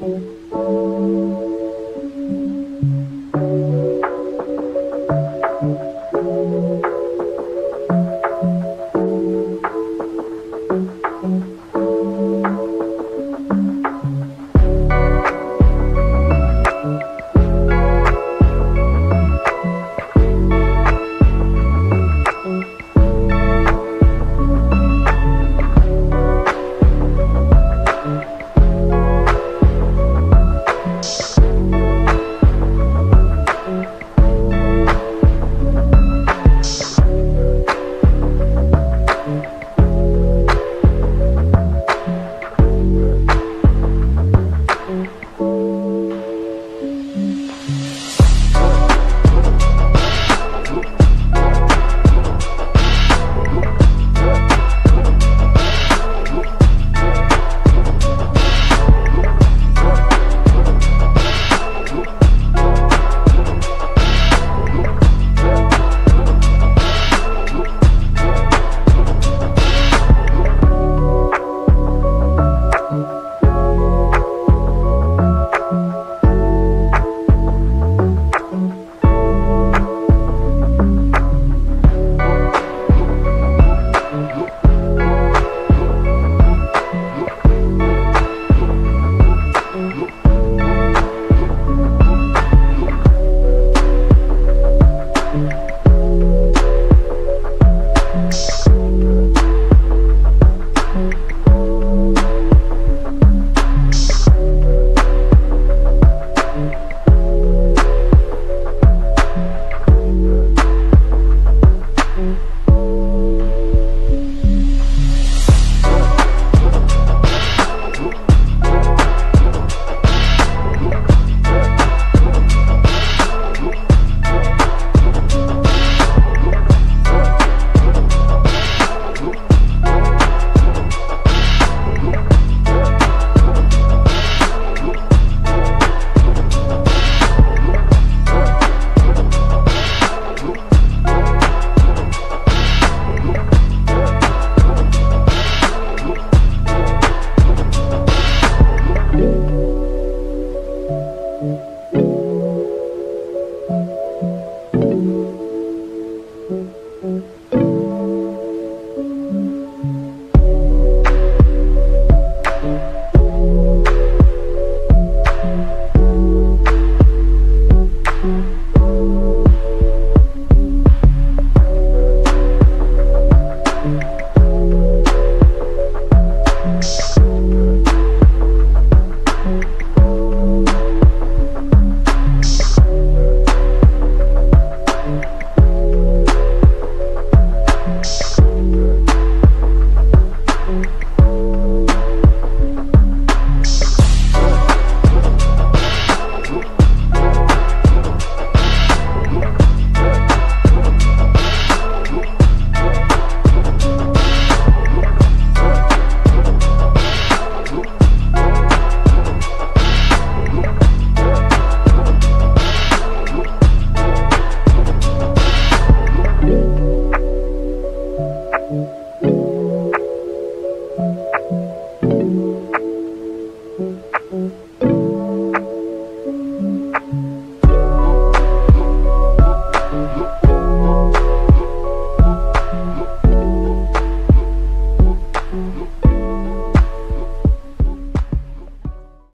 Música Mm-hmm.